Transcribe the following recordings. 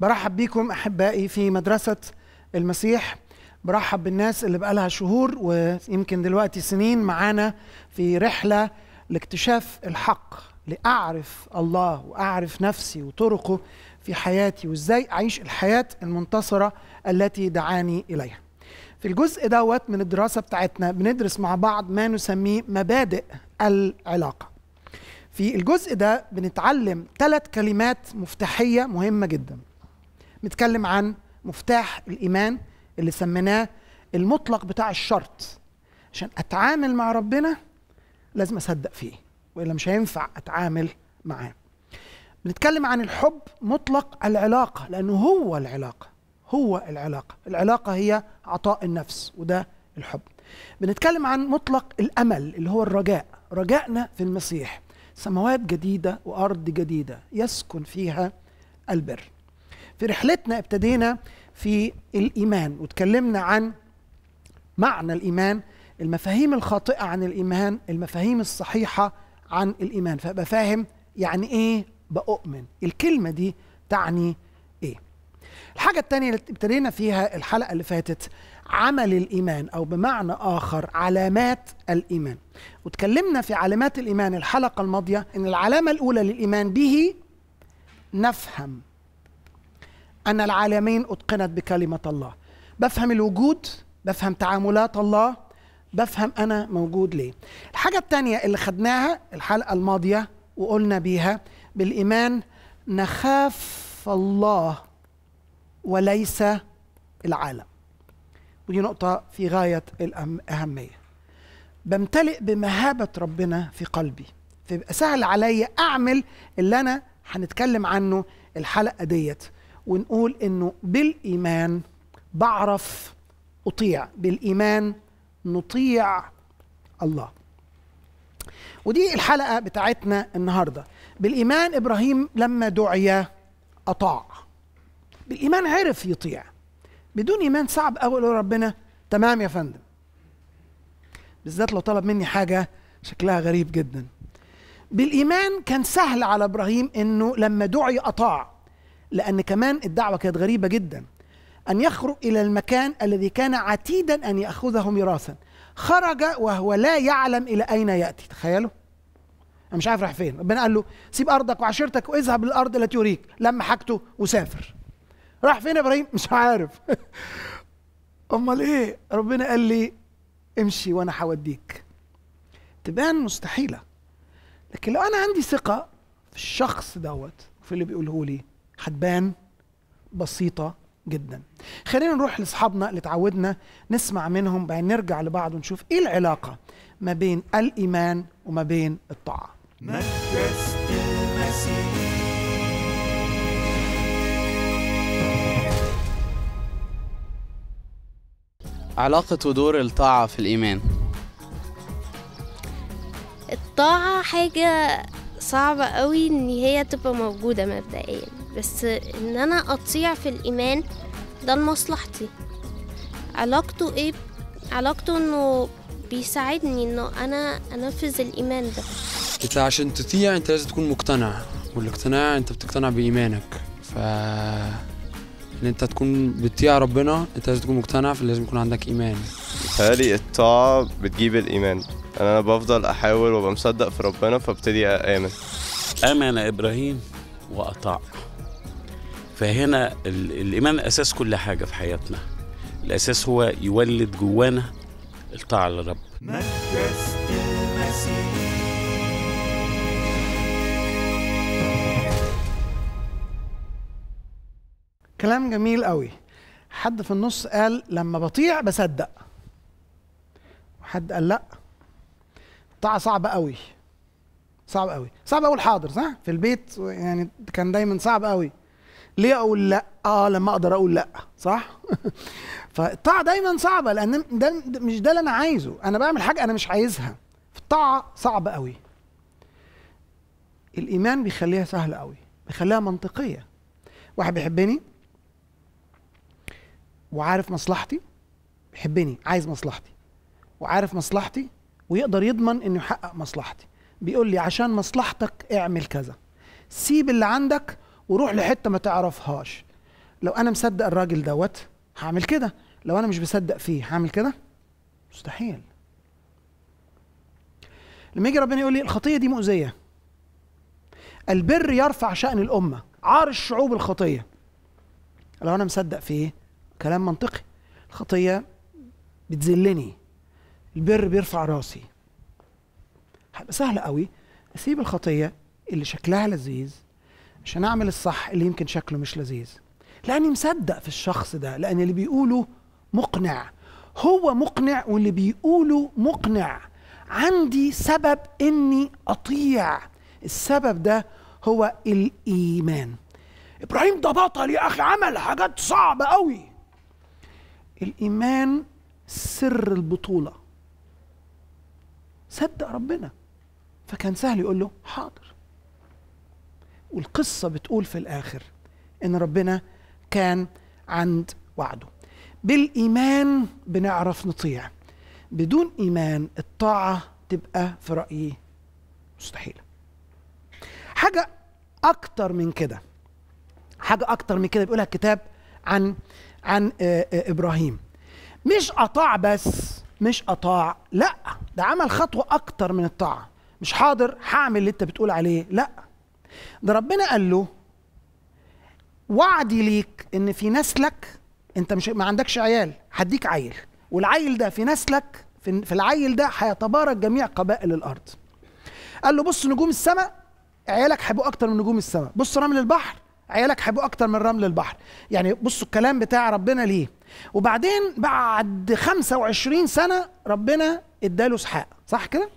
برحب بيكم أحبائي في مدرسة المسيح برحب بالناس اللي بقالها شهور ويمكن دلوقتي سنين معانا في رحلة لاكتشاف الحق لأعرف الله وأعرف نفسي وطرقه في حياتي وإزاي أعيش الحياة المنتصرة التي دعاني إليها. في الجزء دوت من الدراسة بتاعتنا بندرس مع بعض ما نسميه مبادئ العلاقة. في الجزء ده بنتعلم ثلاث كلمات مفتاحية مهمة جدا. بنتكلم عن مفتاح الإيمان اللي سميناه المطلق بتاع الشرط. عشان أتعامل مع ربنا لازم أصدق فيه وإلا مش هينفع أتعامل معاه. بنتكلم عن الحب مطلق العلاقة لأنه هو العلاقة هو العلاقة. العلاقة هي عطاء النفس وده الحب. بنتكلم عن مطلق الأمل اللي هو الرجاء. رجائنا في المسيح سماوات جديدة وأرض جديدة يسكن فيها البر. في رحلتنا ابتدينا في الإيمان وتكلمنا عن معنى الإيمان المفاهيم الخاطئة عن الإيمان المفاهيم الصحيحة عن الإيمان. فأبقى فاهم يعني إيه بأؤمن الكلمة دي تعني إيه. الحاجة الثانية اللي ابتدينا فيها الحلقة اللي فاتت عمل الإيمان أو بمعنى آخر علامات الإيمان. وتكلمنا في علامات الإيمان الحلقة الماضية إن العلامة الأولى للإيمان به نفهم. أن العالمين أتقنت بكلمة الله. بفهم الوجود بفهم تعاملات الله بفهم أنا موجود ليه. الحاجة الثانية اللي خدناها الحلقة الماضية وقلنا بيها بالإيمان نخاف الله وليس العالم. ودي نقطة في غاية الأهمية. بمتلئ بمهابة ربنا في قلبي. فيبقى سهل عليا أعمل اللي أنا هنتكلم عنه الحلقة ديت. ونقول إنه بالإيمان بعرف أطيع بالإيمان نطيع الله. ودي الحلقة بتاعتنا النهارده. بالإيمان إبراهيم لما دعي أطاع. بالإيمان عرف يطيع. بدون إيمان صعب قوي ربنا تمام يا فندم. بالذات لو طلب مني حاجة شكلها غريب جدا. بالإيمان كان سهل على إبراهيم إنه لما دعي أطاع. لأن كمان الدعوة كانت غريبة جدا. أن يخرج إلى المكان الذي كان عتيدا أن يأخذه ميراثا. خرج وهو لا يعلم إلى أين يأتي. تخيلوا. أنا مش عارف راح فين. ربنا قال له سيب أرضك وعشيرتك واذهب للأرض التي يريك. لما حاجته وسافر. راح فين إبراهيم؟ مش عارف. أمال إيه؟ ربنا قال لي امشي وأنا هوديك. تبان مستحيلة. لكن لو أنا عندي ثقة في الشخص دوت في اللي بيقوله لي هتبان بسيطة جدا. خلينا نروح لاصحابنا اللي اتعودنا نسمع منهم بعدين نرجع لبعض ونشوف إيه العلاقة ما بين الإيمان وما بين الطاعة. مدرسة المسيح علاقة ودور الطاعة في الإيمان. الطاعة حاجة صعبة قوي إن هي تبقى موجودة مبدئيا. بس إن أنا أطيع في الإيمان ده لمصلحتي. علاقته إيه؟ علاقته إنه بيساعدني إنه أنا أنفذ الإيمان ده. أنت عشان تطيع أنت لازم تكون مقتنع والاقتناع أنت بتقتنع بإيمانك. ف إن أنت تكون بتطيع ربنا أنت لازم تكون مقتنع فلازم يكون عندك إيمان. بيتهيألي الطاعة بتجيب الإيمان. أنا بفضل أحاول وأبقى مصدق في ربنا فابتدي آمن. آمن إبراهيم وأطاع. فهنا ال- الإيمان أساس كل حاجة في حياتنا. الأساس هو يولد جوانا الطاعة للرب مدرسة المسيح كلام جميل قوي. حد في النص قال لما بطيع بصدق. وحد قال لا. الطاعة صعبة قوي. صعب قوي. صعب أقول حاضر صح؟ في البيت يعني كان دايما صعب قوي. ليه أقول لأ؟ آه لما أقدر أقول لأ صح؟ فالطاعة دايما صعبة لأن ده مش ده اللي أنا عايزه. أنا بعمل حاجة أنا مش عايزها. الطاعة صعبة قوي الإيمان بيخليها سهلة قوي بيخليها منطقية. واحد بيحبني وعارف مصلحتي بيحبني عايز مصلحتي. وعارف مصلحتي ويقدر يضمن إنه يحقق مصلحتي. بيقول لي عشان مصلحتك اعمل كذا. سيب اللي عندك وروح لحتة ما تعرفهاش. لو أنا مصدق الراجل دوت هعمل كده. لو أنا مش بصدق فيه هعمل كده؟ مستحيل. لما يجي ربنا يقول لي الخطية دي مؤذية. البر يرفع شأن الأمة. عار الشعوب الخطية. لو أنا مصدق فيه كلام منطقي. الخطية بتذلني. البر بيرفع راسي. هيبقى سهل قوي. أسيب الخطية اللي شكلها لذيذ عشان أعمل الصح اللي يمكن شكله مش لذيذ. لأني مصدق في الشخص ده لأن اللي بيقوله مقنع. هو مقنع واللي بيقوله مقنع. عندي سبب إني أطيع. السبب ده هو الإيمان. إبراهيم ده بطل يا أخي عمل حاجات صعبة قوي الإيمان سر البطولة. صدق ربنا. فكان سهل يقول له حاضر. والقصة بتقول في الآخر إن ربنا كان عند وعده. بالإيمان بنعرف نطيع. بدون إيمان الطاعة تبقى في رأيي مستحيلة. حاجة أكتر من كده حاجة أكتر من كده بيقولها الكتاب عن عن آه، آه، إبراهيم. مش أطاع بس مش أطاع لأ ده عمل خطوة أكتر من الطاعة. مش حاضر هعمل اللي أنت بتقول عليه لأ. ده ربنا قال له وعدي ليك إن في نسلك أنت مش ما عندكش عيال هديك عيل والعيل ده في نسلك في, في العيل ده هيتبارك جميع قبائل الأرض. قال له بص نجوم السماء عيالك هيبقوا أكتر من نجوم السماء. بص رمل البحر عيالك هيبقوا أكتر من رمل البحر. يعني بصوا الكلام بتاع ربنا ليه. وبعدين بعد 25 سنة ربنا اداله اسحاق صح كده؟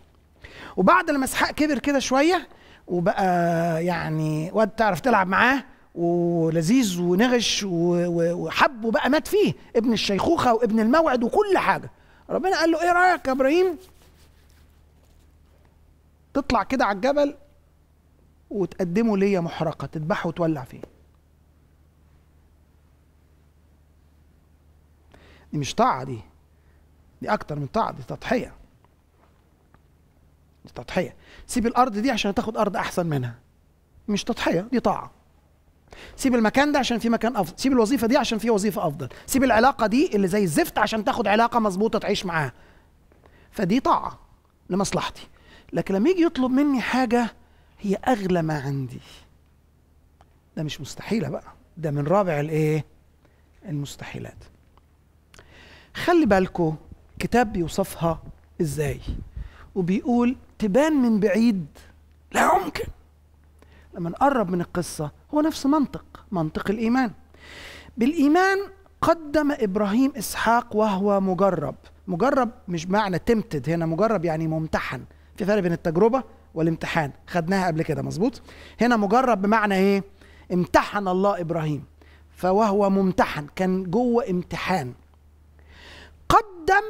وبعد لما اسحاق كبر كده شوية وبقى يعني واد تعرف تلعب معاه ولذيذ ونغش وحب وبقى مات فيه ابن الشيخوخة وابن الموعد وكل حاجة. ربنا قال له إيه رأيك يا إبراهيم؟ تطلع كده على الجبل وتقدمه ليا محرقة تذبحه وتولع فيه. دي مش طاعة دي دي أكتر من طاعة دي تضحية. دي تضحية. سيب الأرض دي عشان تاخد أرض أحسن منها. مش تضحية دي طاعة. سيب المكان ده عشان في مكان أفضل. سيب الوظيفة دي عشان في وظيفة أفضل. سيب العلاقة دي اللي زي الزفت عشان تاخد علاقة مظبوطة تعيش معاها. فدي طاعة لمصلحتي. لكن لما يجي يطلب مني حاجة هي أغلى ما عندي. ده مش مستحيلة بقى. ده من رابع الإيه؟ المستحيلات. خلي بالكو كتاب بيوصفها إزاي. وبيقول تبان من بعيد. لا يمكن. لما نقرب من القصة هو نفس منطق منطق الإيمان. بالإيمان قدم إبراهيم إسحاق وهو مجرب. مجرب مش معنى تمتد هنا مجرب يعني ممتحن. في فرق بين التجربة والامتحان. خدناها قبل كده مظبوط؟ هنا مجرب بمعنى إيه؟ امتحن الله إبراهيم. فوهو ممتحن كان جوه امتحان. قدم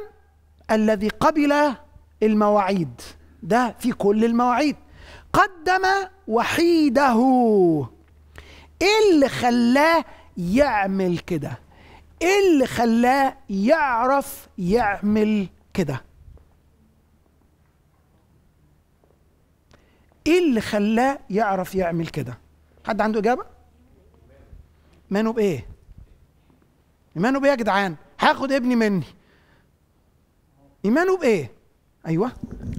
الذي قبل المواعيد. ده في كل المواعيد. قدم وحيده. إيه اللي خلاه يعمل كده؟ إيه اللي خلاه يعرف يعمل كده؟ إيه اللي خلاه يعرف يعمل كده؟ حد عنده إجابة؟ ايمانه بإيه؟ ايمانه بإيه يا جدعان؟ هاخد ابني مني. ايمانه بإيه؟ أيوه.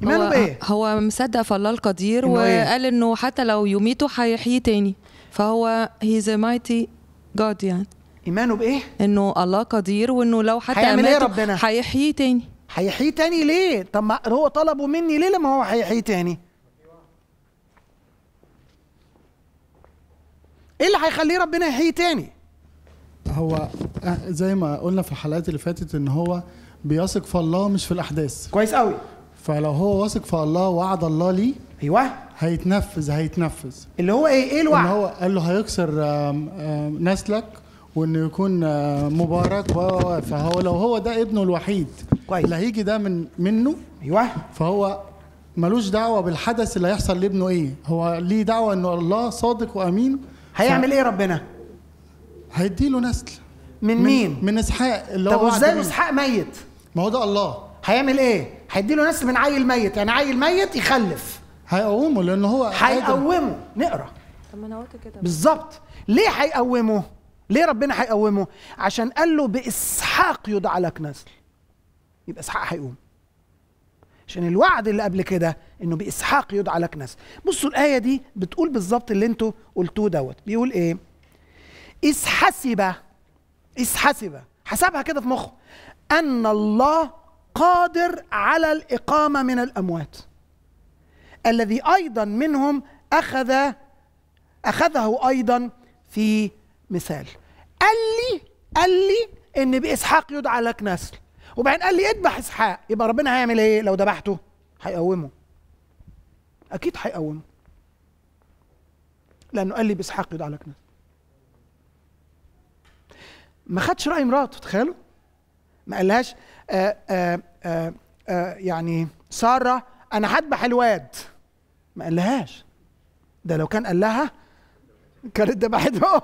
ايمانه هو, بايه هو مصدق في الله القدير إنه إيه؟ وقال إنه حتى لو يميته هيحييه تاني. فهو a mighty God يعني. إيمانه بإيه؟ إنه الله قدير وإنه لو حتى هيعمل أماته ربنا؟ هيحييه تاني. هيحييه تاني ليه؟ طب ما هو طلبه مني ليه لما هو هيحييه تاني؟ إيه اللي هيخليه ربنا يحييه تاني؟ هو أه- زي ما قلنا في الحلقات اللي فاتت إن هو بيثق في الله مش في الأحداث. كويس قوي. فلو هو واثق في الله وعد الله ليه أيوه. هيتنفذ هيتنفذ. اللي هو إيه إيه إن الوعد؟ هو قال له هيكسر نسلك وإنه يكون مبارك. فهو لو هو ده ابنه الوحيد كويس. اللي هيجي ده من منه أيوه. فهو ملوش دعوة بالحدث اللي هيحصل لابنه إيه. هو ليه دعوة إنه الله صادق وأمين. هيعمل إيه ربنا؟ هيديله نسل. من, مين؟ من إسحاق اللي طب هو وإزاي بيه. إسحاق ميت؟ ما هو ده الله. هيعمل إيه؟ هيديله نسل من عيل ميت. يعني عيل ميت يخلف. هيقومه لأن هو. هيقومه. نقرأ. طب ما أنا قلت كده بالظبط. ليه هيقومه؟ ليه ربنا هيقومه؟ عشان قال له بإسحاق يدعى لك نسل. يبقى إسحاق هيقوم. عشان الوعد اللي قبل كده إنه بإسحاق يدعى لك نسل. بصوا الآية دي بتقول بالظبط اللي أنتوا قلتوه دوت. بيقول إيه؟ اذ حسب اذ حسب حسبها كده في مخه. أن الله قادر على الإقامة من الأموات. الذي أيضا منهم أخذ أخذه أيضا في مثال. قال لي قال لي إن بإسحاق يدعى لك نسل. وبعدين قال لي اذبح إسحاق. يبقى ربنا هيعمل إيه؟ لو ذبحته هيقومه. أكيد هيقومه. لأنه قال لي بإسحاق يدعى لك نسل. ما خدش رأي مراته تخيلوا؟ ما قالهاش آآ آآ آآ آآ يعني سارة أنا هذبح الواد. ما قالهاش. ده لو كان قال لها كانت ذبحته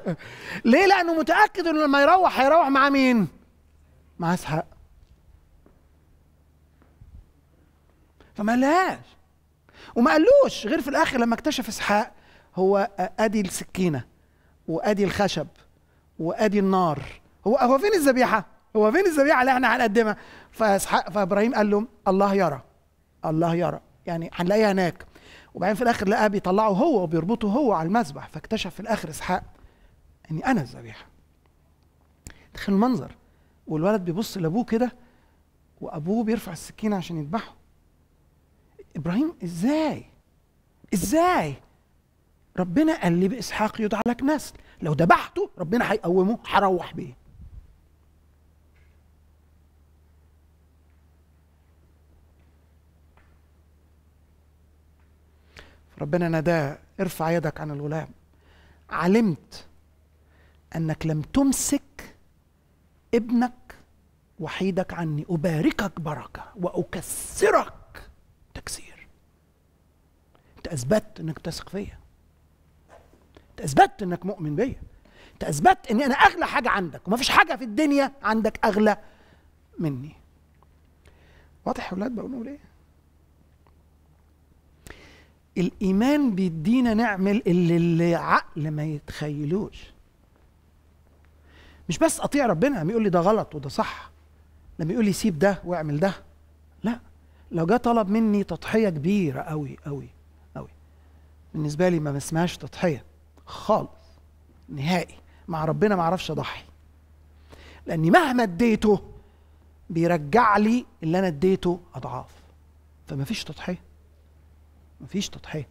ليه؟ لأنه متأكد إنه لما يروح هيروح مع مين؟ مع إسحاق. فما قالهاش. وما قالوش غير في الآخر لما اكتشف إسحاق هو أدي السكينة وأدي الخشب وأدي النار. هو هو فين الذبيحة؟ هو فين الذبيحة اللي إحنا هنقدمها؟ فاسحاق فابراهيم قال له الله يرى الله يرى. يعني هنلاقيها هناك. وبعدين في الآخر لقاه بيطلعه هو وبيربطه هو على المذبح. فاكتشف في الآخر إسحاق إني أنا الذبيحة. تخيل المنظر. والولد بيبص لأبوه كده وأبوه بيرفع السكينة عشان يذبحه. إبراهيم إزاي؟ إزاي؟ ربنا قال لي بإسحاق يدعى لك نسل. لو ذبحته ربنا هيقومه هروح بيه. ربنا ناداه ارفع يدك عن الغلام. علمت أنك لم تمسك ابنك وحيدك عني. أباركك بركة وأكسرك تكسير. أنت اثبتت إنك تثق فيا. أنت اثبتت إنك مؤمن بيا. أنت اثبتت إني أنا أغلى حاجة عندك. ومفيش حاجة في الدنيا عندك أغلى مني. واضح يا ولاد؟ بقول إيه الإيمان بيدينا نعمل اللي العقل ما يتخيلوش. مش بس أطيع ربنا لما يقول لي ده غلط وده صح لما يقول لي سيب ده واعمل ده لا. لو جه طلب مني تضحية كبيرة قوي قوي قوي بالنسبة لي ما اسمهاش تضحية خالص نهائي. مع ربنا ما أعرفش أضحي. لأني مهما اديته بيرجع لي اللي أنا اديته أضعاف. فما فيش تضحية. مفيش تضحية.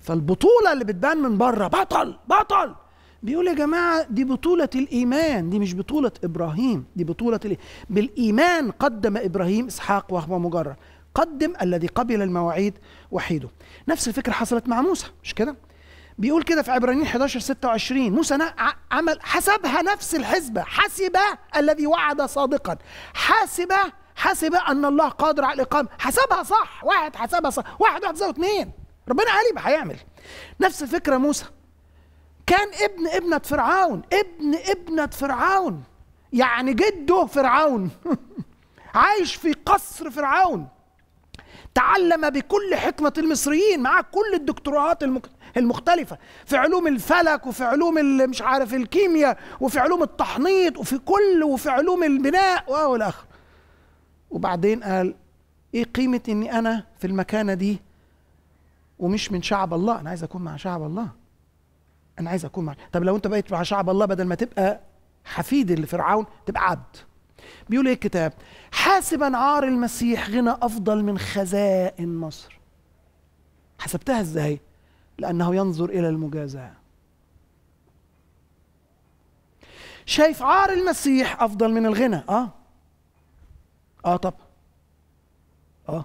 فالبطولة اللي بتبان من بره بطل بطل. بيقول يا جماعة دي بطولة الإيمان دي مش بطولة إبراهيم دي بطولة الإيمان. بالإيمان قدم إبراهيم إسحاق وهو مجرد. قدم الذي قبل المواعيد وحيده. نفس الفكرة حصلت مع موسى مش كده؟ بيقول كده في عبرانيين 11 26 موسى عمل حسبها نفس الحسبة حسب الذي وعد صادقا. حسب حسب أن الله قادر على الإقامة. حسبها صح. واحد حسبها صح. واحد واحد زائد اثنين. ربنا قال يبقى هيعمل. نفس الفكرة موسى. كان ابن ابنة فرعون. ابن ابنة فرعون. يعني جده فرعون. عايش في قصر فرعون. تعلم بكل حكمة المصريين معاه كل الدكتوراات المختلفة. في علوم الفلك وفي علوم مش عارف الكيمياء وفي علوم التحنيط وفي كل وفي علوم البناء. والآخر. وبعدين قال إيه قيمة إني أنا في المكانة دي ومش من شعب الله؟ أنا عايز أكون مع شعب الله. أنا عايز أكون مع. طب لو أنت بقيت مع شعب الله بدل ما تبقى حفيد لفرعون تبقى عبد. بيقول إيه الكتاب؟ حاسبا عار المسيح غنى أفضل من خزائن مصر. حسبتها إزاي؟ لأنه ينظر إلى المجازاة. شايف عار المسيح أفضل من الغنى؟ آه. آه طبعا آه.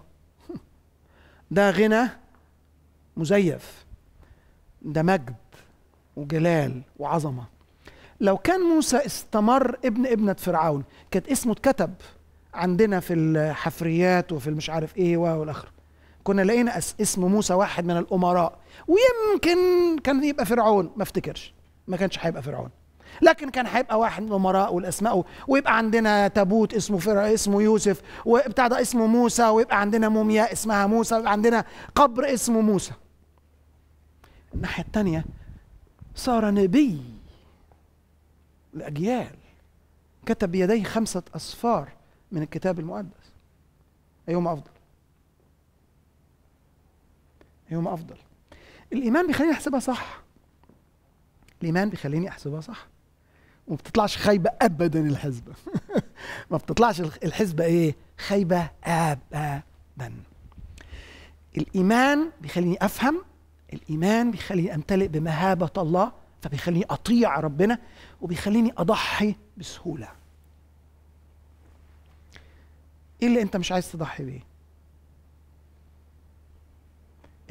ده غنى مزيف. ده مجد وجلال وعظمة. لو كان موسى استمر ابن ابنة فرعون كانت اسمه اتكتب عندنا في الحفريات وفي المش عارف إيه والآخر. كنا لقينا اسم موسى واحد من الأمراء. ويمكن كان يبقى فرعون ما افتكرش. ما كانش هيبقى فرعون. لكن كان هيبقى واحد من الامراء والأسماء ويبقى عندنا تابوت اسمه فرع اسمه يوسف وبتاع ده اسمه موسى ويبقى عندنا مومياء اسمها موسى ويبقى عندنا قبر اسمه موسى. الناحية الثانية صار نبي الأجيال كتب بيديه خمسة أصفار من الكتاب المقدس. أيهما أفضل؟ أيهما أفضل؟ الإيمان بيخليني أحسبها صح. الإيمان بيخليني أحسبها صح. وما بتطلعش خايبة أبدا الحسبة ما بتطلعش الحسبة إيه؟ خايبة أبدا. الإيمان بيخليني أفهم الإيمان بيخليني أمتلئ بمهابة الله فبيخليني أطيع ربنا وبيخليني أضحي بسهولة. إيه اللي أنت مش عايز تضحي بيه؟ إيه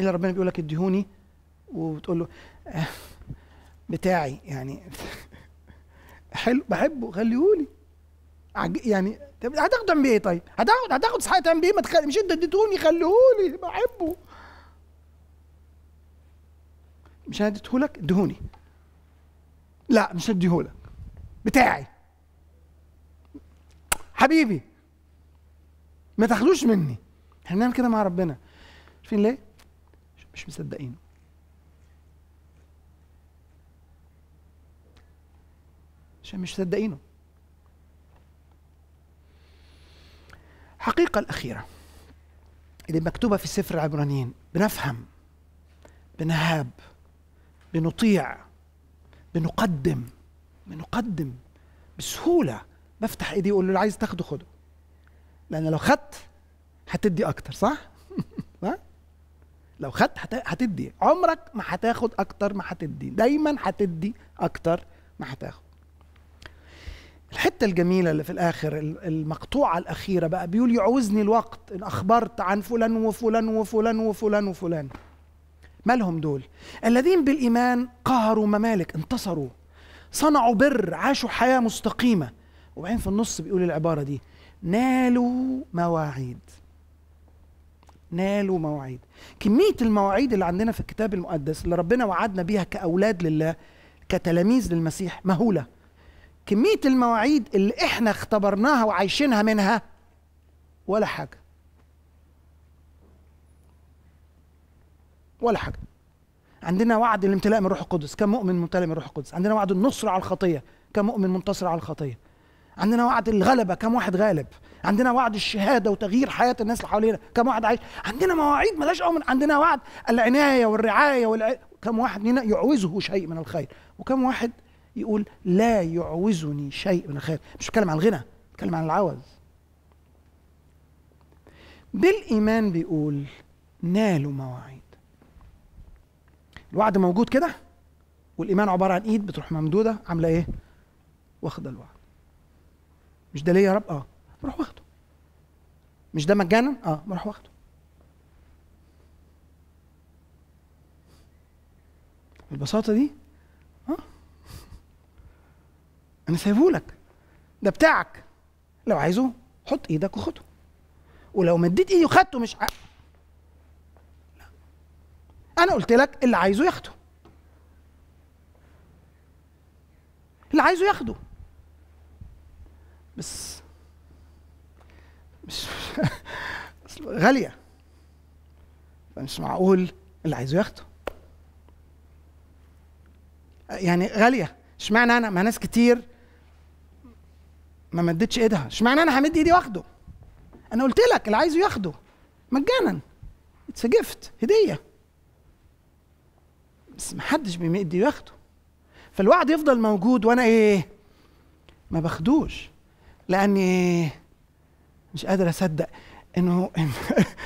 اللي ربنا بيقول لك اديهوني وبتقول له آه، بتاعي يعني. حلو بحبه خليهولي. عج- يعني طب هتاخد تعمل بيه إيه طيب؟ هتاخد هتاخد صحيح تعمل بيه ما تخلي مش أنت اديتوني خليهولي بحبه. مش أنا اديتهولك؟ اديهوني. لا مش هديهولك. بتاعي. حبيبي. ما تاخدوش مني. إحنا بنعمل كده مع ربنا. عارفين ليه؟ مش- مش عشان مش مصدقينه. الحقيقة الأخيرة اللي مكتوبة في سفر العبرانيين بنفهم بنهاب بنطيع بنقدم بنقدم بسهولة. بفتح إيدي أقول له عايز تاخده خده. لأن لو خدت هتدي أكتر صح؟ صح؟ لو خدت هت- هتدي. عمرك ما هتاخد أكتر ما هتدي. دايما هتدي أكتر ما هتاخد. الحتة الجميلة اللي في الآخر ال- المقطوعة الأخيرة بقى بيقول يعوزني الوقت إن أخبرت عن فلان وفلان وفلان وفلان وفلان. مالهم دول؟ الذين بالإيمان قهروا ممالك انتصروا صنعوا بر عاشوا حياة مستقيمة. وبعدين في النص بيقول العبارة دي نالوا مواعيد. نالوا مواعيد. كمية المواعيد اللي عندنا في الكتاب المقدس اللي ربنا وعدنا بيها كأولاد لله كتلاميذ للمسيح مهولة. كمية المواعيد اللي إحنا اختبرناها وعايشينها منها؟ ولا حاجة. ولا حاجة. عندنا وعد الامتلاء من الروح القدس كم مؤمن ممتلئ من الروح القدس. عندنا وعد النصر على الخطية كم مؤمن منتصر على الخطية. عندنا وعد الغلبة كم واحد غالب. عندنا وعد الشهادة وتغيير حياة الناس اللي حوالينا كم واحد عايش. عندنا مواعيد ملاش أمر. عندنا وعد العناية والرعاية والع... كم واحد هنا يعوزه شيء من الخير وكم واحد يقول لا يعوزني شيء من الخير. مش بتكلم عن الغنى بتكلم عن العوز. بالإيمان بيقول نالوا مواعيد. الوعد موجود كده؟ والإيمان عبارة عن إيد بتروح ممدودة عاملة إيه؟ واخدة الوعد. مش ده ليه يا رب؟ آه بروح واخده. مش ده مجانا؟ آه بروح واخده. بالبساطة دي أنا سايبهولك ده بتاعك. لو عايزه حط إيدك وخده. ولو مديت إيدي وخدته مش ع... لا. أنا قلت لك اللي عايزه ياخده. اللي عايزه ياخده. بس مش غالية. فمش معقول اللي عايزه ياخده. يعني غالية. اشمعنى أنا؟ ما ناس كتير ما مدتش ايدها. اشمعنى أنا همد ايدي واخده. أنا قلت لك اللي عايزه ياخده. مجانا. it's gift هدية. بس ما حدش بيمد ياخده فالوعد يفضل موجود وأنا إيه؟ ما باخدوش. لأني مش قادر أصدق إنه إن,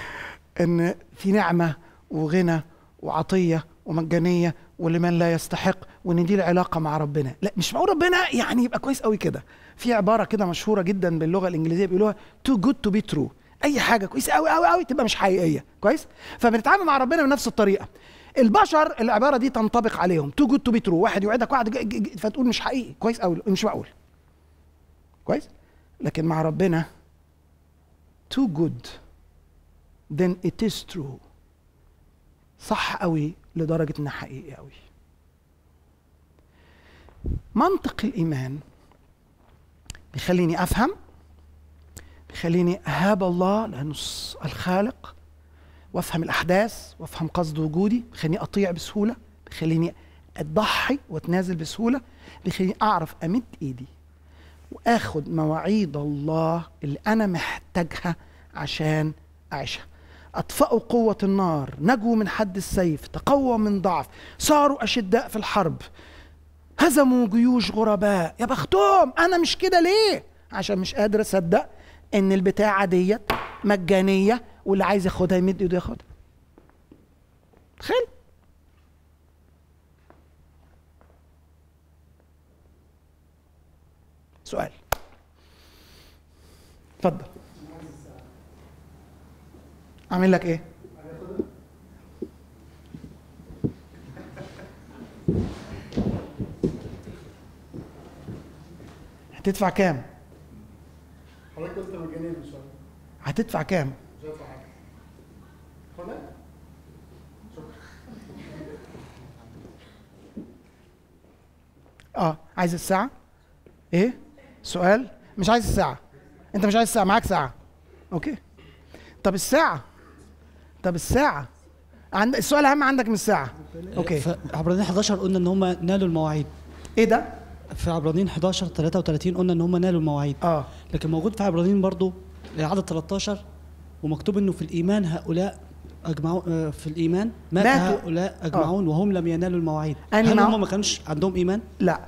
إن في نعمة وغنى وعطية ومجانية ولمن لا يستحق وإن دي العلاقة مع ربنا. لا مش معقول ربنا يعني يبقى كويس قوي كده. في عبارة كده مشهورة جدا باللغة الإنجليزية بيقولوها too good to be true أي حاجة كويسة قوي قوي قوي تبقى مش حقيقية. كويس؟ فبنتعامل مع ربنا بنفس الطريقة. البشر العبارة دي تنطبق عليهم. too good to be true واحد يوعدك واحد فتقول مش حقيقي. كويس قوي مش معقول كويس؟ لكن مع ربنا تو جود then it is true. صح قوي لدرجة إنها حقيقي قوي منطق الإيمان. بيخليني أفهم بيخليني أهاب الله لأنه الخالق وأفهم الأحداث وأفهم قصد وجودي بيخليني أطيع بسهولة بيخليني اتضحي وأتنازل بسهولة بيخليني أعرف أمد إيدي وآخد مواعيد الله اللي أنا محتاجها عشان أعيشها. اطفأوا قوة النار نجوا من حد السيف تقوى من ضعف صاروا أشداء في الحرب. هزموا جيوش غرباء. يا بختهم أنا مش كده ليه؟ عشان مش قادر أصدق إن البتاعة ديت مجانية واللي عايز ياخدها يمد إيده ياخدها. تخيل. سؤال. اتفضل. اعمل لك إيه؟ هتدفع كام؟ حضرتك قلت مجانين مش عارف. هتدفع كام؟ مش هدفع حاجة. خدها آه عايز الساعة؟ إيه؟ سؤال؟ مش عايز الساعة. أنت مش عايز الساعة معاك ساعة. okay. طب الساعة؟ طب الساعة؟ عند السؤال أهم عندك من الساعة. okay. عبرانيين 11 قلنا إن هم نالوا المواعيد. إيه ده؟ في عبرانيين 11 33 قلنا إن هم نالوا المواعيد. آه. لكن موجود في عبرانيين برضو عدد 13 ومكتوب إنه في الإيمان هؤلاء أجمعون آه، في الإيمان مات ماتوا. هؤلاء أجمعون وهم لم ينالوا المواعيد. هل هم ما كانش عندهم إيمان؟ لا.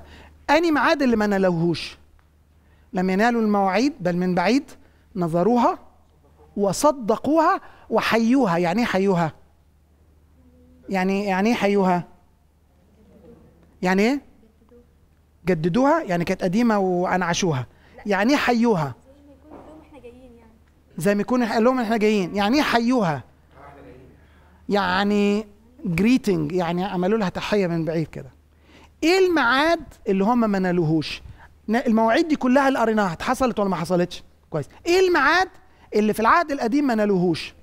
أني ميعاد اللي ما نالوهوش. لم ينالوا المواعيد بل من بعيد نظروها وصدقوها وحيوها. يعني إيه حيوها؟ يعني يعني إيه حيوها؟ يعني إيه؟ جددوها يعني كانت قديمة وأنعشوها. يعني إيه حيوها؟ زي ما يكون قال لهم إحنا جايين. يعني إيه حيوها؟ يعني جريتنج يعني عملوا لها تحية من بعيد كده. إيه الميعاد اللي هم ما نالوهوش؟ المواعيد دي كلها اللي قريناها حصلت ولا ما حصلتش؟ كويس. إيه الميعاد اللي في العهد القديم ما نالوهوش؟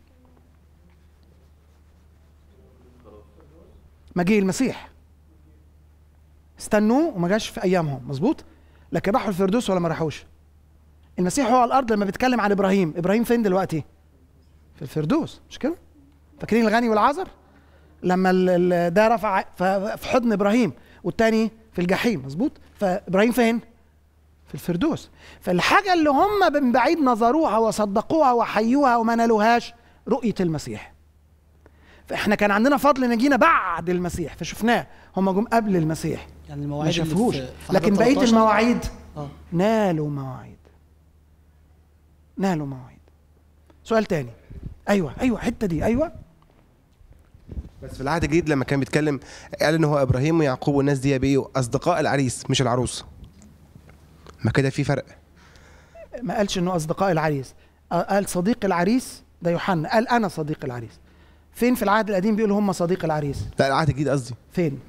مجيء المسيح. استنوه وما جاش في أيامهم. مظبوط؟ لكن راحوا الفردوس ولا ما راحوش. المسيح هو على الأرض لما بيتكلم عن إبراهيم. إبراهيم فين دلوقتي؟ في الفردوس. مش كده؟ فاكرين الغني والعازر لما ده رفع في حضن إبراهيم. والتاني في الجحيم. مظبوط؟ فإبراهيم فين؟ في الفردوس. فالحاجة اللي هم من بعيد نظروها وصدقوها وحيوها وما نالوهاش رؤية المسيح. فإحنا كان عندنا فضل نجينا بعد المسيح فشفناه. هم جم قبل المسيح. يعني ما المواعيد اللي شافوهوش لكن بقية 13 المواعيد آه. نالوا مواعيد. نالوا مواعيد. سؤال تاني. أيوه أيوه الحتة دي أيوه. بس في العهد الجديد لما كان بيتكلم قال إن هو إبراهيم ويعقوب والناس دي بيه أصدقاء العريس مش العروس. ما كده في فرق؟ ما قالش إنه أصدقاء العريس. آه، قال صديق العريس ده يوحنا. قال أنا صديق العريس. فين في العهد القديم بيقولوا هم صديق العريس؟ لا العهد الجديد قصدي. فين؟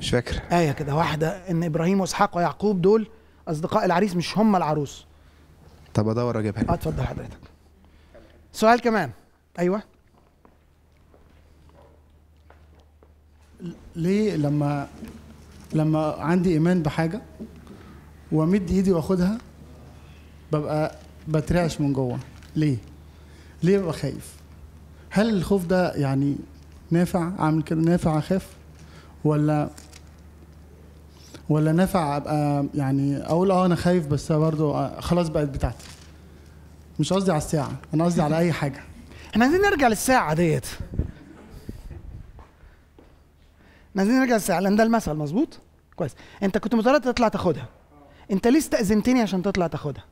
مش فاكر. آية كده واحدة إن إبراهيم وإسحاق ويعقوب دول أصدقاء العريس مش هم العروس. طب أدور أجيبها آه اتفضل حضرتك. سؤال كمان. أيوه. ليه لما لما عندي إيمان بحاجة وأمد إيدي وأخدها ببقى بترعش من جوه؟ ليه؟ ليه ببقى خايف؟ هل الخوف ده يعني نافع؟ أعمل كده نافع أخاف؟ ولا ولا نافع أبقى يعني أقول آه أنا خايف بس برضو آه، خلاص بقت بتاعتي. مش قصدي على الساعة أنا قصدي على أي حاجة. إحنا عايزين نرجع للساعة ديت. عايزين نرجع للساعة لأن ده المثل مظبوط؟ كويس. أنت كنت متردد تطلع تاخدها. أنت ليه استأذنتني عشان تطلع تاخدها؟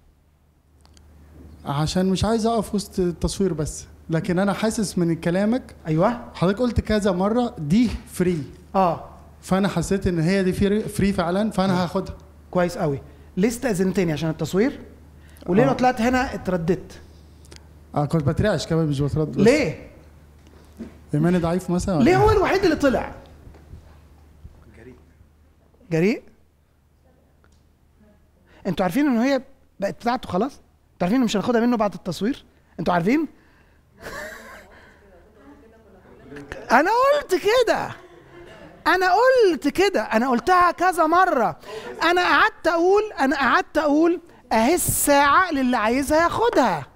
عشان مش عايز أقف وسط التصوير بس لكن أنا حاسس من كلامك أيوه. حضرتك قلت كذا مرة دي فري آه. فأنا حسيت إن هي دي فري, فعلا فأنا هاخدها. كويس قوي. ليه استأذنتني عشان التصوير وليه لو آه. طلعت هنا اترددت؟ آه كنت بترعش كمان مش بترد. ليه؟ ايماني ضعيف مثلا ليه إيه؟ هو الوحيد اللي طلع؟ جريء. أنتوا عارفين إن هي بقت بتاعته خلاص؟ أنتوا عارفين مش هناخدها منه بعد التصوير؟ أنتوا عارفين؟ أنا قلت كده. أنا قلت كده أنا قلتها كذا مرة. أنا قعدت أقول أنا قعدت أقول أهي الساعة للي عايزها ياخدها.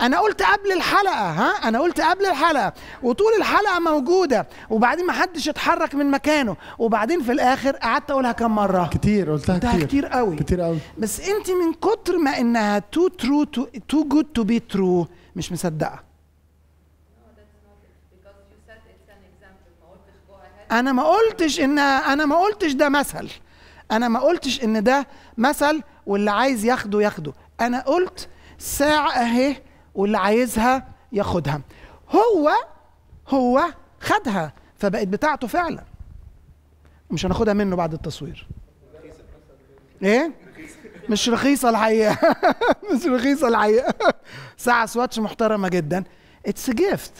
أنا قلت قبل الحلقة ها؟ أنا قلت قبل الحلقة. وطول الحلقة موجودة. وبعدين ما حدش اتحرك من مكانه. وبعدين في الآخر قعدت أقولها كم مرة؟ كتير قلتها قلتها كتير. كتير قوي. كتير قوي. بس أنت من كتر ما إنها too true too good to be true مش مصدقة. أنا ما قلتش ان أنا ما قلتش ده مثل. أنا ما قلتش إن ده مثل واللي عايز ياخده ياخده. أنا قلت ساعة أهي واللي عايزها ياخدها. هو هو خدها فبقت بتاعته فعلا. مش هناخدها منه بعد التصوير. إيه؟ مش رخيصة الحقيقة. مش رخيصة الحقيقة. ساعة Swatch محترمة جدا. it's gift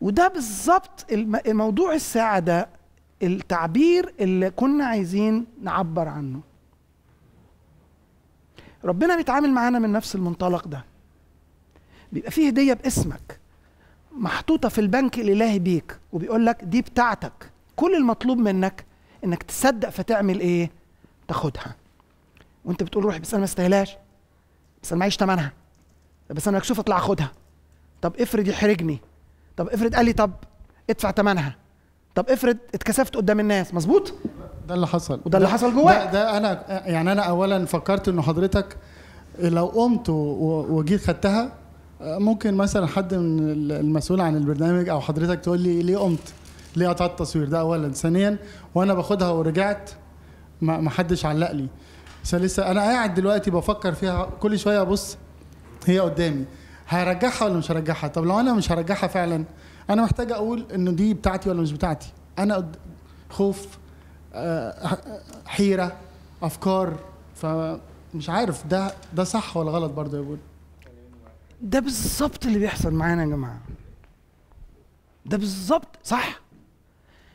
وده بالظبط موضوع الساعة ده التعبير اللي كنا عايزين نعبر عنه. ربنا بيتعامل معانا من نفس المنطلق ده. بيبقى فيه هدية باسمك محطوطة في البنك الإلهي بيك وبيقول لك دي بتاعتك. كل المطلوب منك إنك تصدق فتعمل إيه؟ تاخدها. وأنت بتقول روحي بس أنا ما استاهلاش. بس أنا معيش ثمنها بس أنا مكسوف أطلع أخدها. طب افرض يحرجني. طب افرض قال لي طب ادفع ثمنها طب افرض اتكسفت قدام الناس مظبوط؟ ده اللي حصل. وده اللي حصل جواك. ده, ده أنا يعني أنا اولا فكرت انه حضرتك لو قمت وجيت خدتها ممكن مثلا حد من ال- المسؤول عن البرنامج أو حضرتك تقول لي ليه قمت؟ ليه قطعت التصوير؟ ده اولا. ثانيا وأنا باخدها ورجعت ما ما حدش علق لي. ثالثا أنا قاعد دلوقتي بفكر فيها كل شوية أبص هي قدامي. هرجعها ولا مش هرجعها؟ طب لو أنا مش هرجعها فعلا أنا محتاج أقول إنه دي بتاعتي ولا مش بتاعتي. أنا خوف آه، حيرة أفكار فمش عارف ده ده صح ولا غلط برضه يا بول؟ ده بالظبط اللي بيحصل معانا يا جماعة. ده بالظبط صح.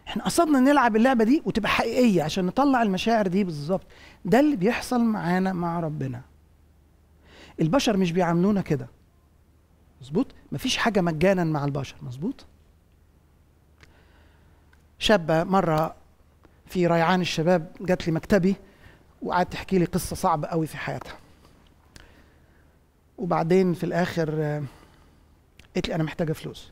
إحنا قصدنا نلعب اللعبة دي وتبقى حقيقية عشان نطلع المشاعر دي بالظبط. ده اللي بيحصل معانا مع ربنا. البشر مش بيعاملونا كده. مظبوط؟ مفيش حاجة مجانا مع البشر مظبوط؟ شابة مرة في ريعان الشباب جات لي مكتبي وقعدت تحكي لي قصة صعبة قوي في حياتها. وبعدين في الآخر قالت لي أنا محتاجة فلوس.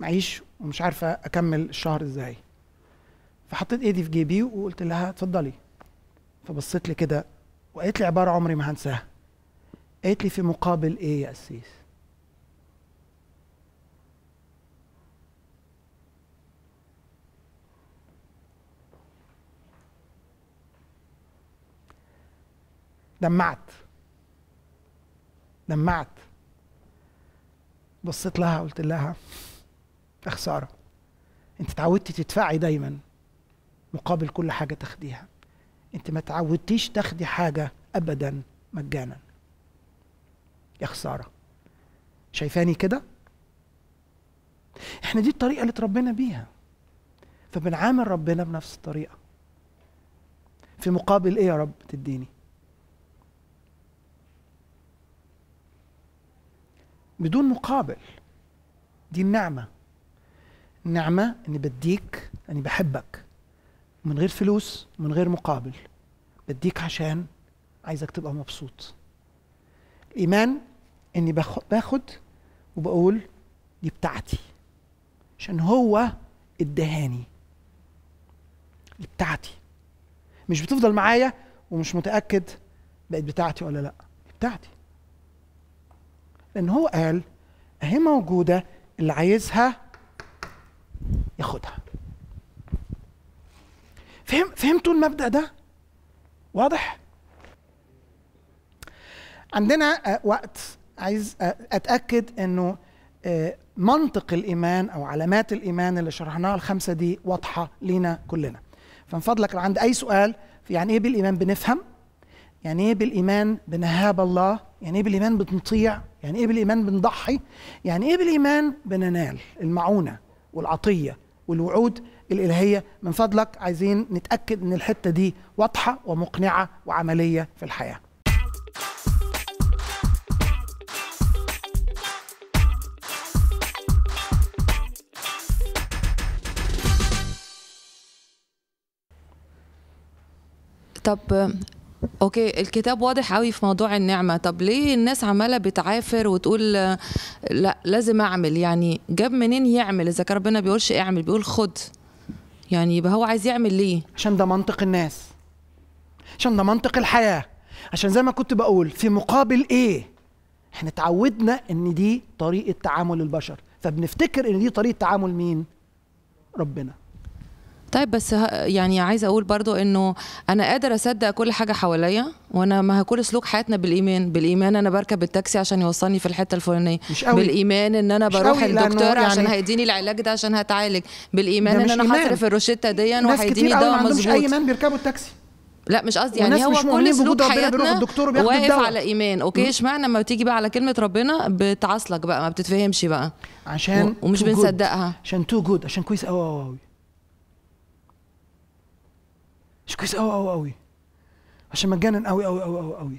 معيش ومش عارفة أكمل الشهر إزاي. فحطيت إيدي في جيبي وقلت لها اتفضلي. فبصيت لي كده وقالت لي عبارة عمري ما هنساها. قالت لي في مقابل إيه يا قسيس دمعت. دمعت. بصيت لها قلت لها يا خساره أنت اتعودتي تدفعي دايما مقابل كل حاجة تاخديها. أنت ما تعودتيش تاخدي حاجة ابدا مجانا. يا خساره شايفاني كده؟ إحنا دي الطريقة اللي اتربينا بيها. فبنعامل ربنا بنفس الطريقة. في مقابل إيه يا رب تديني؟ بدون مقابل. دي النعمة. النعمة إني بديك إني بحبك. من غير فلوس من غير مقابل. بديك عشان عايزك تبقى مبسوط. الإيمان إني باخد, وبقول دي بتاعتي. عشان هو ادهاني. دي بتاعتي. مش بتفضل معايا ومش متأكد بقت بتاعتي ولا لأ. بتاعتي. لأن هو قال أهي موجودة اللي عايزها ياخدها. فهم فهمتوا المبدأ ده؟ واضح؟ عندنا آه، وقت. عايز آه، أتأكد إنه آه، منطق الإيمان أو علامات الإيمان اللي شرحناها الخمسة دي واضحة لينا كلنا. فمن فضلك لو عند أي سؤال في يعني إيه بالإيمان بنفهم؟ يعني إيه بالإيمان بنهاب الله؟ يعني إيه بالإيمان بنطيع؟ يعني إيه بالإيمان بنضحي؟ يعني إيه بالإيمان بننال؟ المعونة والعطية والوعود الإلهية. من فضلك عايزين نتأكد إن الحتة دي واضحة ومقنعة وعملية في الحياة. طب أوكي الكتاب واضح قوي في موضوع النعمة. طب ليه الناس عمالة بتعافر وتقول لا لازم أعمل؟ يعني جاب منين يعمل؟ إذا كان ربنا بيقولش اعمل بيقول خد. يعني يبقى هو عايز يعمل ليه؟ عشان ده منطق الناس. عشان ده منطق الحياة. عشان زي ما كنت بقول في مقابل إيه؟ إحنا اتعودنا إن دي طريقة تعامل البشر. فبنفتكر إن دي طريقة تعامل مين؟ ربنا. طيب بس يعني عايزة أقول برضو إنه أنا قادر أصدق كل حاجة حواليا وأنا ما كل سلوك حياتنا بالإيمان بالإيمان أنا بركب التاكسي عشان يوصلني في الحتة الفلانية مش قوي. بالإيمان إن أنا بروح الدكتور عشان يعني- هيديني العلاج ده عشان هتعالج بالإيمان إن أنا. هصرف الروشتة دي وهيديني دواء عندهمش أي مظبوط إيمان بيركبوا التاكسي لا مش قصدي يعني هو كل سلوك حياتنا واقف. على إيمان okay اشمعنى لما بتيجي بقى على كلمة ربنا بتعصلك بقى ما بتتفهمش بقى عشان و- ومش. بنصدقها عشان تو جود عشان كويس قوي مش كويس قوي قوي قوي عشان مجنن قوي قوي قوي قوي قوي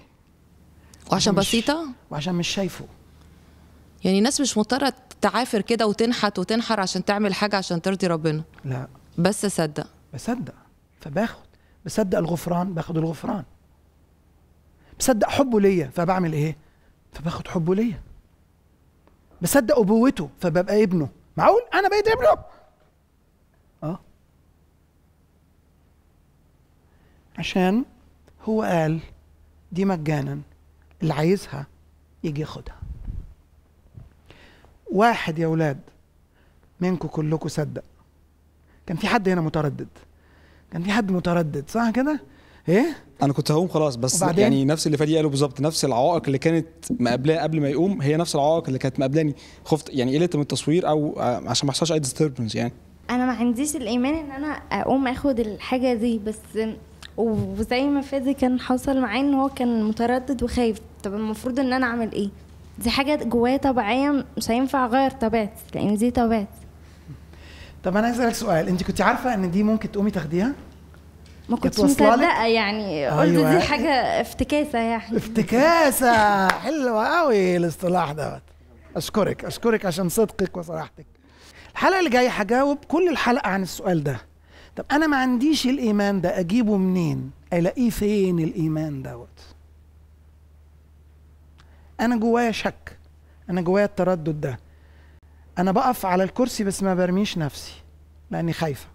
وعشان بسيطة؟ وعشان مش شايفه. يعني الناس مش مضطرة تعافر كده وتنحت وتنحر عشان تعمل حاجة عشان ترضي ربنا. لا. بس صدق. بصدق. فباخد. بصدق الغفران باخد الغفران. بصدق حبه ليا فبعمل إيه؟ فباخد حبه ليا. بصدق أبوته فببقى ابنه. معقول؟ أنا بقيت ابنه آه عشان هو قال دي مجانا اللي عايزها يجي ياخدها. واحد يا ولاد منكم كلكم صدق. كان في حد هنا متردد؟ كان في حد متردد صح كده؟ إيه؟ أنا كنت هقوم خلاص بس وبعدين؟ يعني نفس اللي فادي قاله بالظبط نفس العوائق اللي كانت مقابلاه قبل ما يقوم هي نفس العوائق اللي كانت مقابلاني. خفت يعني قلت من التصوير أو عشان ما يحصلش أي disturbance يعني. أنا ما عنديش الإيمان إن أنا أقوم آخد الحاجة دي بس وزي ما فادي كان حصل معاه إن هو كان متردد وخايف. طب المفروض إن أنا أعمل إيه؟ دي حاجة جوايا طبيعية مش هينفع أغير طبيعتي لأن دي طبيعتي. طب أنا عايز أسألك سؤال. أنت كنت عارفة إن دي ممكن تقومي تاخديها؟ ما كنتش لك؟ مصدقة يعني قلت أيوة. دي حاجة افتكاسة يعني. افتكاسة. حلوة قوي الاصطلاح دوت. أشكرك أشكرك عشان صدقك وصراحتك. الحلقة اللي جاية هجاوب كل الحلقة عن السؤال ده. طب أنا ما عنديش الإيمان ده أجيبه منين؟ ألاقيه فين الإيمان دوت؟ أنا جوايا شك أنا جوايا التردد ده. أنا بقف على الكرسي بس ما برميش نفسي لأني خايفة.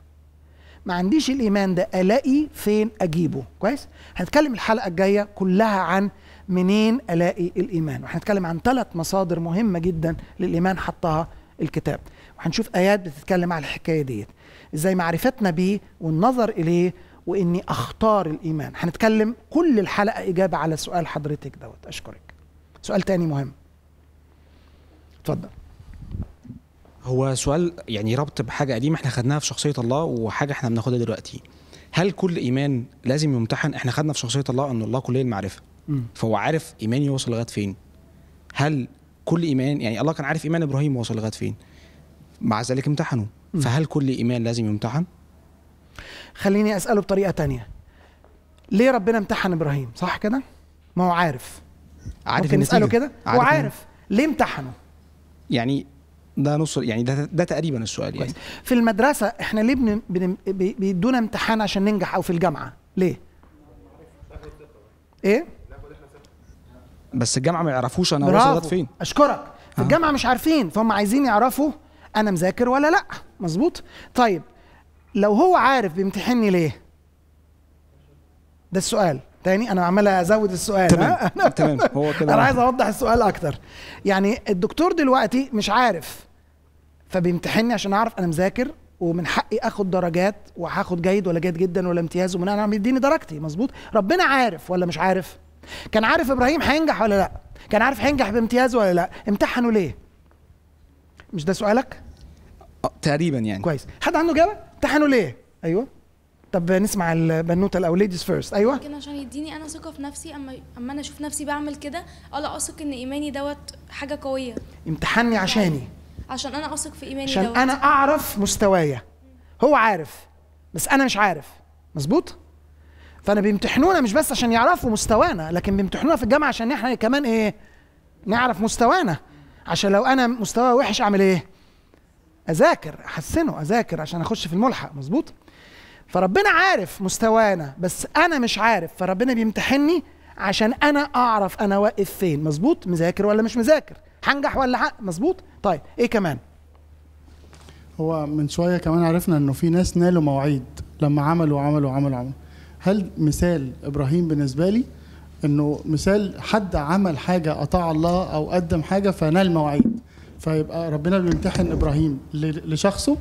ما عنديش الإيمان ده ألاقي فين أجيبه؟ كويس؟ هنتكلم الحلقة الجاية كلها عن منين ألاقي الإيمان وهنتكلم عن ثلاث مصادر مهمة جدا للإيمان حطها الكتاب. وهنشوف آيات بتتكلم على الحكاية ديت. إزاي معرفتنا بيه والنظر إليه وإني أختار الإيمان. هنتكلم كل الحلقة إجابة على سؤال حضرتك دوت. أشكرك. سؤال تاني مهم. اتفضل. هو سؤال يعني ربط بحاجة قديمة إحنا خدناها في شخصية الله وحاجة إحنا بناخدها دلوقتي. هل كل إيمان لازم يمتحن؟ إحنا خدنا في شخصية الله إن الله كلية المعرفة. فهو عارف إيماني يوصل لغاية فين. هل كل إيمان يعني الله كان عارف إيمان إبراهيم وصل لغاية فين؟ مع ذلك امتحنه. فهل كل إيمان لازم يمتحن؟ خليني أسأله بطريقة تانية. ليه ربنا امتحن إبراهيم؟ صح كده؟ ما هو عارف. عارف ممكن نسأله النتيجة. كده؟ هو عارف. ليه امتحنه؟ يعني ده نص يعني ده ده تقريبا السؤال يعني. في المدرسة إحنا ليه بن... بن... بي- بيدونا امتحان عشان ننجح أو في الجامعة؟ ليه؟ إيه؟ بس الجامعة ما يعرفوش أنا وصل لغايه برافو. فين. أشكرك. في الجامعة مش عارفين فهم عايزين يعرفوا أنا مذاكر ولا لأ. مظبوط؟ طيب لو هو عارف بيمتحني ليه؟ ده السؤال. تاني أنا عمال أزود السؤال تمام. ها؟ تمام. هو كده. أنا عايز أوضح السؤال أكتر. يعني الدكتور دلوقتي مش عارف فبيمتحني عشان أعرف أنا مذاكر ومن حقي آخد درجات وهاخد جيد ولا جيد جدا ولا امتياز وبناء على بيديني درجتي. مظبوط؟ ربنا عارف ولا مش عارف؟ كان عارف إبراهيم هينجح ولا لأ؟ كان عارف هينجح بامتياز ولا لأ؟ امتحنوا ليه؟ مش ده سؤالك؟ تقريبا يعني. كويس. حد عنده إجابة؟ امتحنوا ليه؟ أيوه. طب نسمع البنوته الأول ladies first أيوه. يمكن عشان يديني أنا ثقة في نفسي اما أما أنا أشوف نفسي بعمل كده الا أثق إن إيماني دوت حاجة قوية. امتحني عشاني. عشان أنا أثق في إيماني عشان دوت. أنا أعرف مستوايا. هو عارف بس أنا مش عارف. مظبوط؟ فأنا بيمتحنونا مش بس عشان يعرفوا مستوانا لكن بيمتحنونا في الجامعة عشان إحنا كمان إيه؟ نعرف مستوانا. عشان لو أنا مستواي وحش أعمل إيه؟ أذاكر أحسنه أذاكر عشان أخش في الملحق مظبوط؟ فربنا عارف مستوانا بس أنا مش عارف فربنا بيمتحني عشان أنا أعرف أنا واقف فين مظبوط؟ مذاكر ولا مش مذاكر؟ هنجح ولا حق مظبوط؟ طيب إيه كمان؟ هو من شوية كمان عرفنا إنه في ناس نالوا مواعيد لما عملوا عملوا عملوا عملوا. هل مثال إبراهيم بالنسبة لي إنه مثال حد عمل حاجة اطاع الله أو قدم حاجة فنال مواعيد؟ فيبقى ربنا بيمتحن إبراهيم لشخصه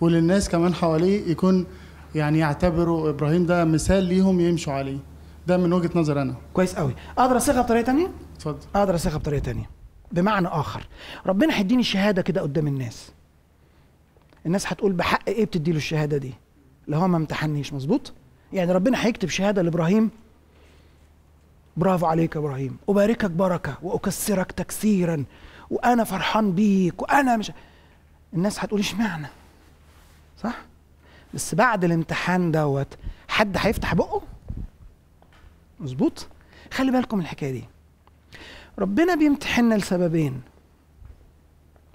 وللناس كمان حواليه يكون يعني يعتبروا إبراهيم ده مثال ليهم يمشوا عليه. ده من وجهة نظر أنا. كويس قوي أقدر أصيغها بطريقة تانية؟ اتفضل. أقدر أصيغها بطريقة تانية. بمعنى آخر ربنا هيديني شهادة كده قدام الناس. الناس هتقول بحق إيه بتديله الشهادة دي؟ اللي هو ما امتحنيش مظبوط؟ يعني ربنا هيكتب شهادة لإبراهيم. برافو عليك يا إبراهيم. أباركك بركة وأكسرك تكسيرا. وأنا فرحان بيك وأنا مش الناس هتقول اشمعنى؟ صح؟ بس بعد الامتحان دوت حد هيفتح بقه؟ مظبوط؟ خلي بالكم الحكاية دي. ربنا بيمتحننا لسببين.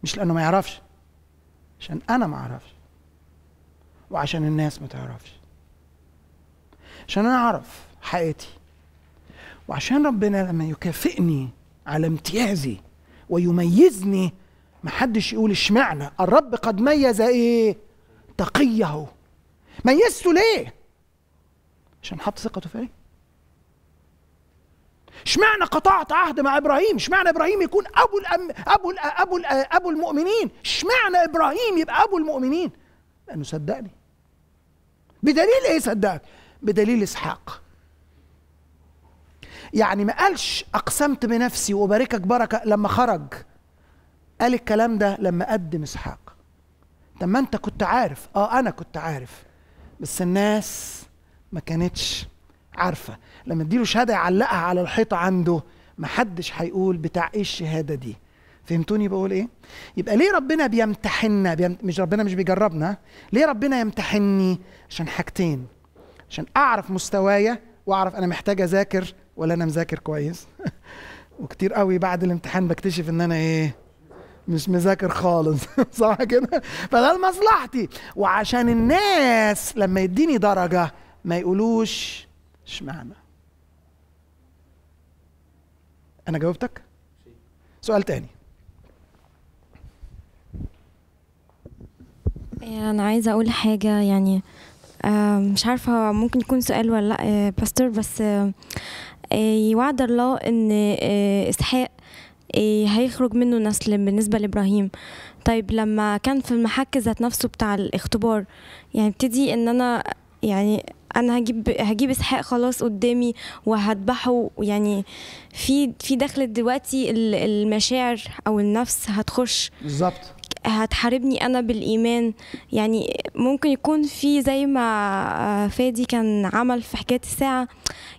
مش لأنه ما يعرفش عشان أنا ما أعرفش. وعشان الناس ما تعرفش. عشان أنا أعرف حقيقتي. وعشان ربنا لما يكافئني على امتيازي ويميزني. محدش يقول اشمعنى؟ الرب قد ميز إيه؟ تقيه. ميزته ليه؟ عشان حط ثقته فيا اشمعنى قطعت عهد مع إبراهيم؟ اشمعنى إبراهيم يكون أبو الأم أبو ال أبو ال أبو المؤمنين؟ اشمعنى إبراهيم يبقى أبو المؤمنين؟ لأنه صدقني. بدليل إيه صدقك؟ بدليل إسحاق. يعني ما قالش أقسمت بنفسي وباركك بركة لما خرج. قال الكلام ده لما قدم إسحاق. طب ما أنت كنت عارف. آه أنا كنت عارف. بس الناس ما كانتش عارفة. لما اديله شهادة يعلقها على الحيطة عنده محدش هيقول بتاع إيه الشهادة دي. فهمتوني بقول إيه؟ يبقى ليه ربنا بيمتحننا؟ بيم... مش ربنا مش بيجربنا. ليه ربنا يمتحني عشان حاجتين. عشان أعرف مستوايا وأعرف أنا محتاج أذاكر ولا أنا مذاكر كويس. وكتير قوي بعد الامتحان بكتشف إن أنا إيه مش مذاكر خالص. صح كده؟ فده لمصلحتي. وعشان الناس لما يديني درجة ما يقولوش إشمعنى؟ أنا جاوبتك؟ سؤال تاني. أنا عايزة أقول حاجة يعني آه، مش عارفة ممكن يكون سؤال ولا لأ آه، باستور بس آه، آه، وعد الله إن آه، إسحاق آه، هيخرج منه نسل بالنسبة لإبراهيم. طيب لما كان في المحك ذات نفسه بتاع الاختبار يعني ابتدي إن أنا يعني أنا هجيب هجيب إسحاق خلاص قدامي وهذبحه يعني في في دخلت دلوقتي ال- المشاعر أو النفس هتخش. بالظبط. هتحاربني أنا بالإيمان. يعني ممكن يكون في زي ما آه، فادي كان عمل في حكاية الساعة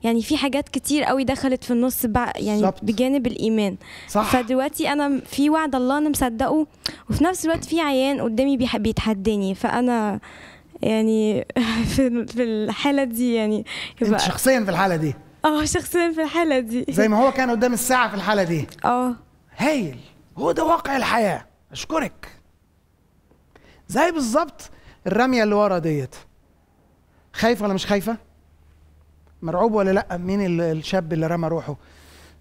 يعني في حاجات كتير قوي دخلت في النص يعني بالظبط. بجانب الإيمان. صح. فدلوقتي أنا في وعد الله أنا مصدقه وفي نفس الوقت في عيان قدامي بيتحداني. فأنا يعني في في الحالة دي يعني أنت شخصيا في الحالة دي. آه شخصيا في الحالة دي. زي ما هو كان قدام الساعة في الحالة دي. آه. هايل. هو ده واقع الحياة. أشكرك. زي بالظبط الرمية اللي ورا ديت. خايفة ولا مش خايفة؟ مرعوب ولا لأ؟ مين ال- الشاب اللي رمى روحه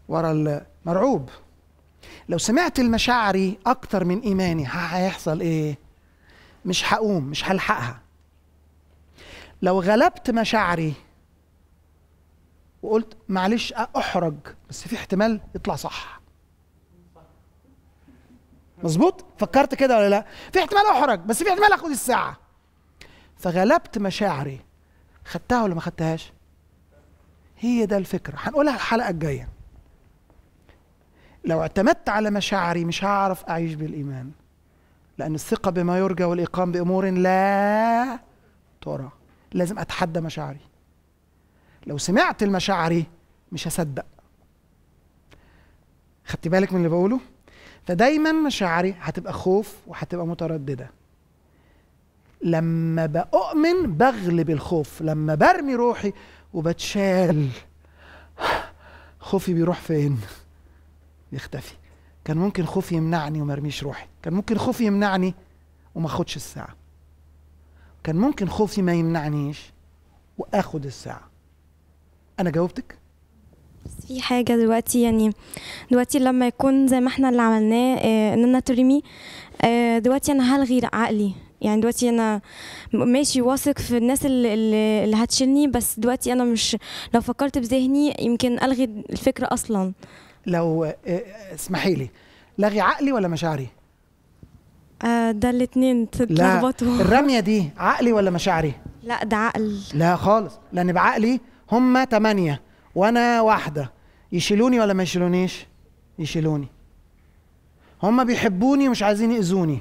ورا مرعوب. لو سمعت المشاعري أكتر من إيماني هيحصل إيه؟ مش هقوم مش هلحقها. لو غلبت مشاعري وقلت معلش أحرج بس في احتمال يطلع صح. مظبوط؟ فكرت كده ولا لا؟ في احتمال أحرج بس في احتمال آخد الساعة. فغلبت مشاعري. خدتها ولا ما خدتهاش؟ هي ده الفكرة. هنقولها الحلقة الجاية. لو اعتمدت على مشاعري مش هعرف أعيش بالإيمان. لأن الثقة بما يرجى والاقام بأمور لا ترى. لازم أتحدى مشاعري. لو سمعت المشاعري مش هصدق. خدت بالك من اللي بقوله؟ فدايما مشاعري هتبقى خوف وهتبقى مترددة. لما بأؤمن بغلب الخوف لما برمي روحي وبتشال خوفي بيروح فين؟ يختفي كان ممكن خوفي يمنعني وما أرميش روحي. كان ممكن خوفي يمنعني وما أخدش الساعة. كان ممكن خوفي ما يمنعنيش وآخد الساعة. أنا جاوبتك؟ في حاجة دلوقتي يعني دلوقتي لما يكون زي ما إحنا اللي عملناه آه إن أنا ترمي آه دلوقتي أنا هلغي عقلي. يعني دلوقتي أنا ماشي واثق في الناس اللي, اللي هتشيلني بس دلوقتي أنا مش لو فكرت بذهني يمكن ألغي الفكرة أصلا. لو آه، آه، اسمحي لي. لغي عقلي ولا مشاعري؟ ده الاتنين لا تتلخبطوا الرمية دي عقلي ولا مشاعري؟ لا ده عقل. لا خالص. لأن بعقلي هم تمانية وأنا واحدة. يشيلوني ولا ما يشيلونيش؟ يشيلوني. هم بيحبوني ومش عايزين يأذوني.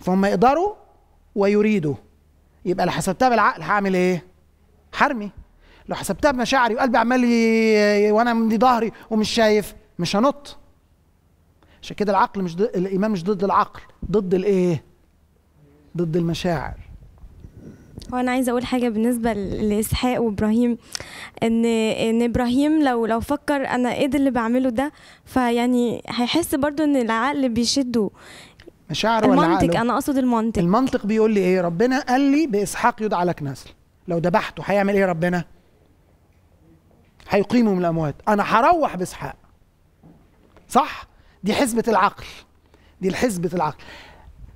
فهم يقدروا ويريدوا. يبقى لو حسبتها بالعقل هعمل إيه؟ حرمي لو حسبتها بمشاعري وقلبي عمال وأنا من ظهري ومش شايف مش هنط. عشان كده العقل مش ضد الإيمان مش ضد العقل ضد الإيه؟ ضد المشاعر. هو أنا عايزة أقول حاجة بالنسبة لإسحاق وإبراهيم. ان إن إبراهيم لو لو فكر أنا إيه اللي بعمله ده فيعني هيحس برضو إن العقل بيشده. مشاعره ولا المنطق؟ أنا أقصد المنطق. المنطق بيقول لي إيه؟ ربنا قال لي بإسحاق يدعى لك نسل. لو ذبحته هيعمل إيه ربنا؟ هيقيمه من الأموات. أنا هروح بإسحاق. صح؟ دي حسبة العقل. دي الحسبة العقل.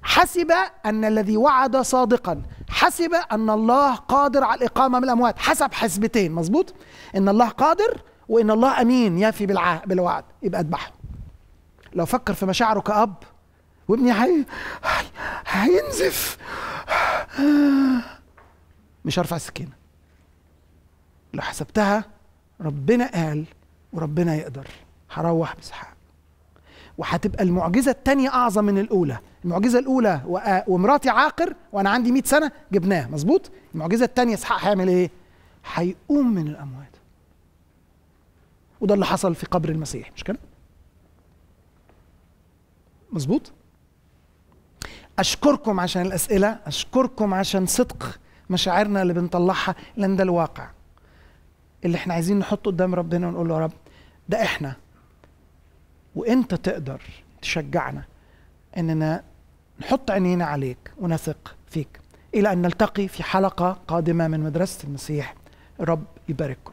حسب أن الذي وعد صادقا حسب أن الله قادر على الإقامة من الأموات حسب حسبتين مظبوط؟ إن الله قادر وإن الله أمين يفي. بالوعد يبقى أذبحه. لو فكر في مشاعره كأب وابني هي... هي... هينزف. مش هرفع السكينة. لو حسبتها ربنا قال وربنا يقدر. هروح بإسحاق. وهتبقى المعجزة الثانية أعظم من الأولى. المعجزة الأولى ومراتي عاقر وأنا عندي 100 سنة جبناه مظبوط؟ المعجزة الثانية اسحاق هيعمل إيه؟ هيقوم من الأموات. وده اللي حصل في قبر المسيح. مش كده؟ مظبوط؟ أشكركم عشان الأسئلة. أشكركم عشان صدق مشاعرنا اللي بنطلعها لأن ده الواقع. اللي إحنا عايزين نحطه قدام ربنا ونقول له يا رب ده إحنا. وانت تقدر تشجعنا اننا نحط عينينا عليك ونثق فيك. إلى أن نلتقي في حلقة قادمة من مدرسة المسيح. الرب يبارككم.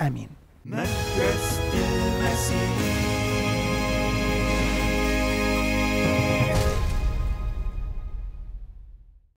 آمين. مدرسة المسيح.